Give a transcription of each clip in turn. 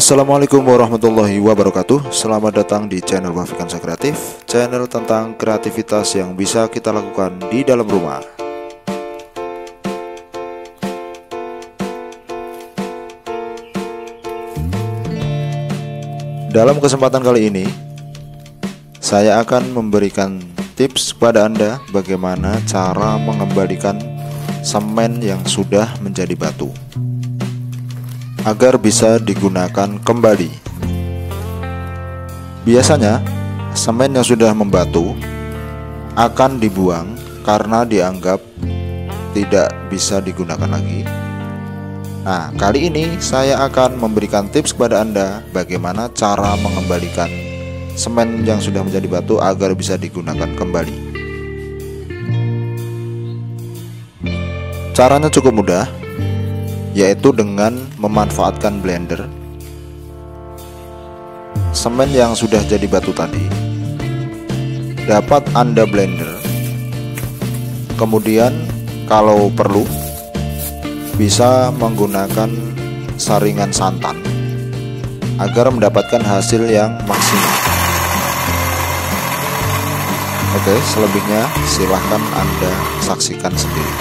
Assalamualaikum warahmatullahi wabarakatuh. Selamat datang di channel Wafikansa Kreatif Channel tentang kreativitas yang bisa kita lakukan di dalam rumah. Dalam kesempatan kali ini Saya akan memberikan tips kepada Anda Bagaimana cara mengembalikan semen yang sudah menjadi batu agar bisa digunakan kembali. Biasanya, semen yang sudah membatu akan dibuang karena dianggap tidak bisa digunakan lagi. Nah, kali ini saya akan memberikan tips kepada Anda bagaimana cara mengembalikan semen yang sudah menjadi batu agar bisa digunakan kembali. Caranya cukup mudah, yaitu dengan memanfaatkan blender semen yang sudah jadi batu tadi. Dapat Anda blender. Kemudian kalau perlu bisa menggunakan saringan santan agar mendapatkan hasil yang maksimal. Oke selebihnya silahkan Anda saksikan sendiri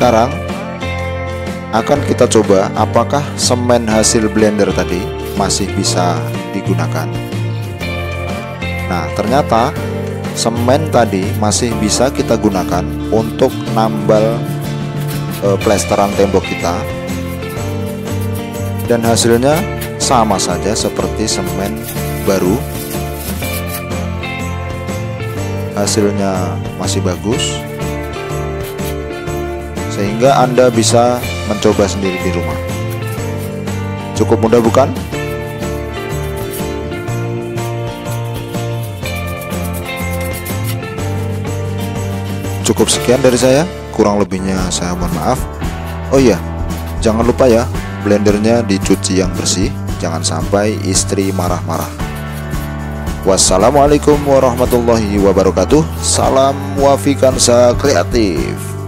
Sekarang akan kita coba apakah semen hasil blender tadi masih bisa digunakan. Nah, ternyata semen tadi masih bisa kita gunakan untuk nambal e, plesteran tembok kita. Dan hasilnya sama saja seperti semen baru. Hasilnya masih bagus sehingga Anda bisa mencoba sendiri di rumah. Cukup mudah bukan? Cukup sekian dari saya, kurang lebihnya saya mohon maaf. Oh iya, jangan lupa ya, blendernya dicuci yang bersih, jangan sampai istri marah-marah. Wassalamualaikum warahmatullahi wabarakatuh. Salam wafikansa kreatif.